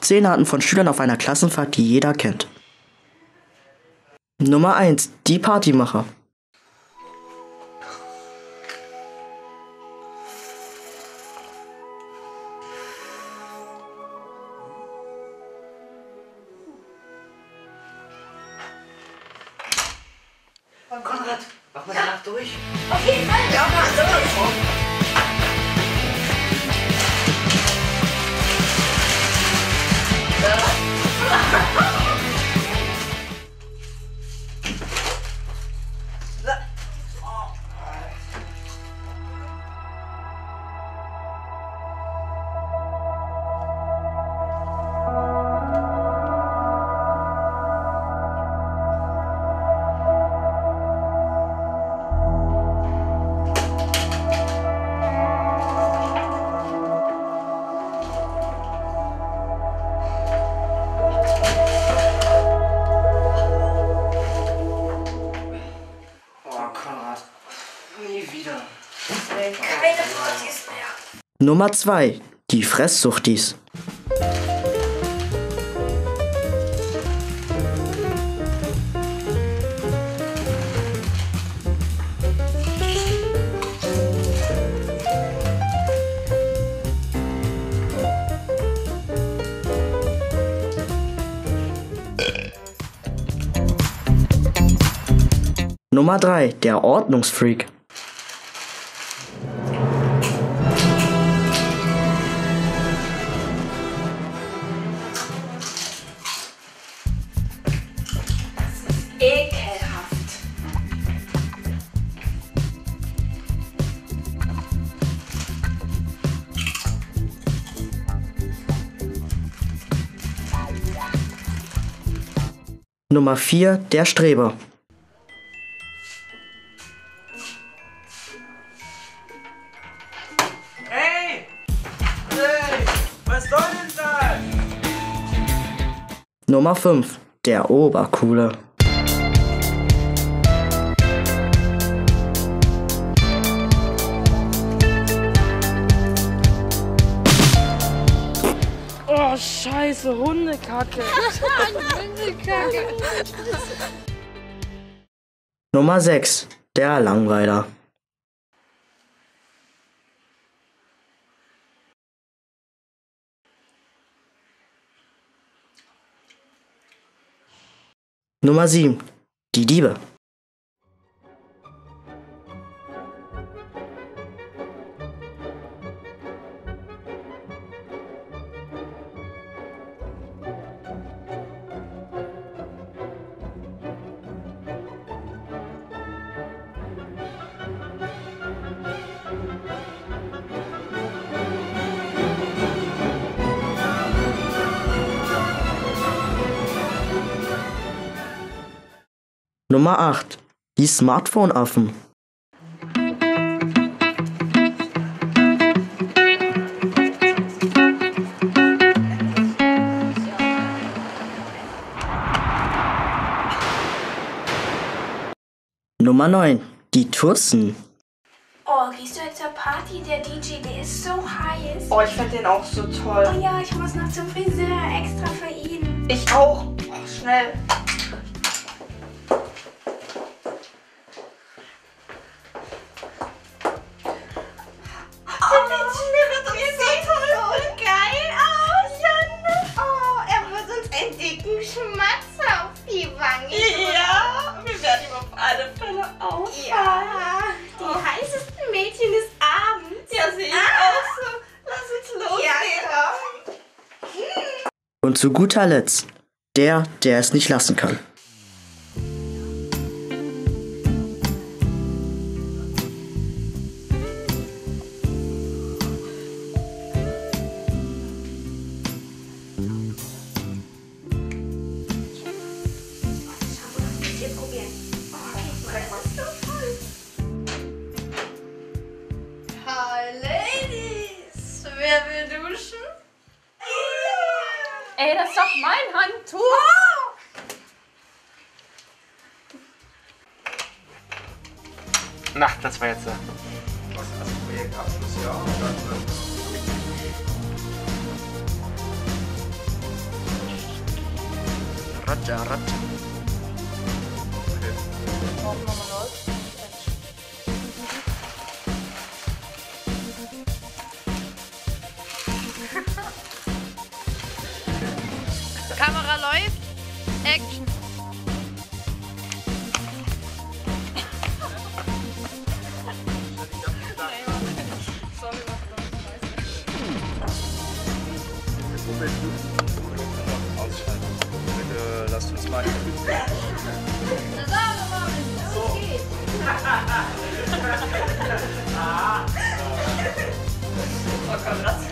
Zehn Arten von Schülern auf einer Klassenfahrt, die jeder kennt. Nummer 1. Die Partymacher. Konrad, mach mal danach durch. Auf jeden Fall. Ja, mach los. Wieder. Keine Partys mehr. Nummer 2. Die Fresssuchtis. Nummer 3. Der Ordnungsfreak. Nummer 4. Der Streber. Hey! Hey! Was soll denn das? Nummer 5. Der Obercoole. Oh, scheiße, Hundekacke. Nummer 6. Der Langweiler. Nummer 7. Die Diebe. Nummer 8. Die Smartphone-Affen. Nummer 9. Die Tussen. Oh, gehst du jetzt zur Party? Der DJ, der ist so heiß. Oh, ich find den auch so toll. Oh ja, ich muss noch zum Friseur, extra für ihn. Ich auch. Oh, schnell. Auf die Wange Ja, wir werden ihm auf alle Fälle auf. Ja, die heißesten Mädchen des Abends. Ja, sehe ich Ah. auch so. Lass uns losgehen. Ja, komm. Und zu guter Letzt. Der, der es nicht lassen kann. Hey, das ist doch mein Handtuch! Oh! Na, das war jetzt. Äh, Was also Projektabschluss, ja. Äh, Raja, Raja. Okay. Action. Ausschalten. Bitte lasst uns mal. Oh Gott, mich